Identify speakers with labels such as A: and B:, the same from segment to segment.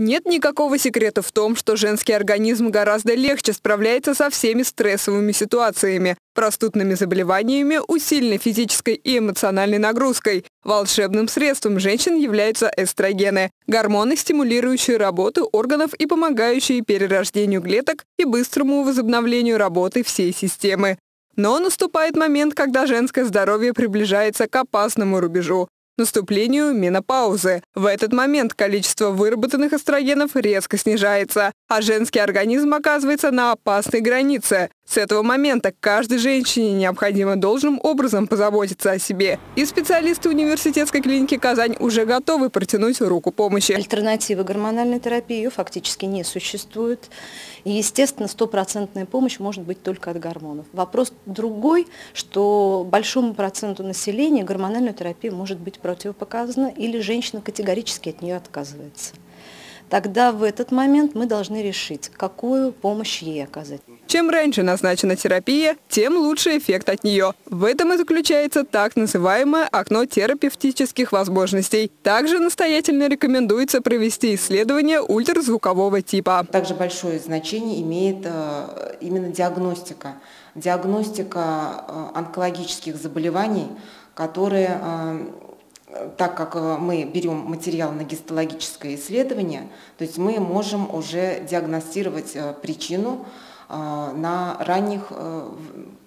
A: Нет никакого секрета в том, что женский организм гораздо легче справляется со всеми стрессовыми ситуациями, простудными заболеваниями, усиленной физической и эмоциональной нагрузкой. Волшебным средством женщин являются эстрогены – гормоны, стимулирующие работу органов и помогающие перерождению клеток и быстрому возобновлению работы всей системы. Но наступает момент, когда женское здоровье приближается к опасному рубежу наступлению менопаузы. В этот момент количество выработанных эстрогенов резко снижается, а женский организм оказывается на опасной границе. С этого момента каждой женщине необходимо должным образом позаботиться о себе. И специалисты университетской клиники «Казань» уже готовы протянуть руку помощи.
B: Альтернативы гормональной терапии фактически не существует. И, естественно, стопроцентная помощь может быть только от гормонов. Вопрос другой, что большому проценту населения гормональная терапия может быть противопоказана или женщина категорически от нее отказывается тогда в этот момент мы должны решить, какую помощь ей оказать.
A: Чем раньше назначена терапия, тем лучше эффект от нее. В этом и заключается так называемое окно терапевтических возможностей. Также настоятельно рекомендуется провести исследование ультразвукового типа.
C: Также большое значение имеет э, именно диагностика. Диагностика э, онкологических заболеваний, которые э, так как мы берем материал на гистологическое исследование, то есть мы можем уже диагностировать причину на ранних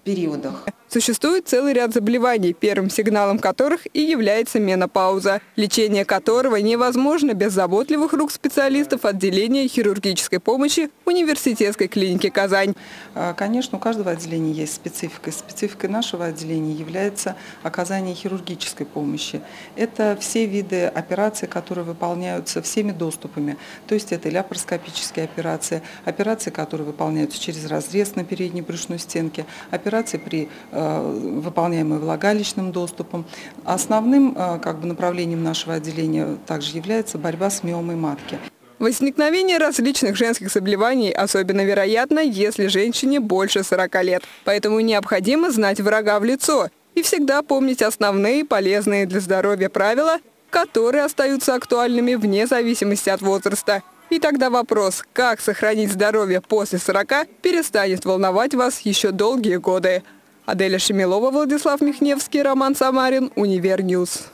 C: периодах.
A: Существует целый ряд заболеваний, первым сигналом которых и является менопауза, лечение которого невозможно без заботливых рук специалистов отделения хирургической помощи университетской клиники «Казань».
D: А, конечно, у каждого отделения есть специфика. Спецификой нашего отделения является оказание хирургической помощи. Это все виды операций, которые выполняются всеми доступами. То есть это ляпароскопические операции, операции, которые выполняются через разрез на передней брюшной стенке, операции при э, выполняемые влагалищным доступом. Основным э, как бы, направлением нашего отделения также является борьба с миомой матки.
A: Возникновение различных женских заболеваний особенно вероятно, если женщине больше 40 лет. Поэтому необходимо знать врага в лицо и всегда помнить основные полезные для здоровья правила, которые остаются актуальными вне зависимости от возраста. И тогда вопрос, как сохранить здоровье после 40, перестанет волновать вас еще долгие годы. Аделя Шемилова, Владислав Михневский, Роман Самарин, UniverNews.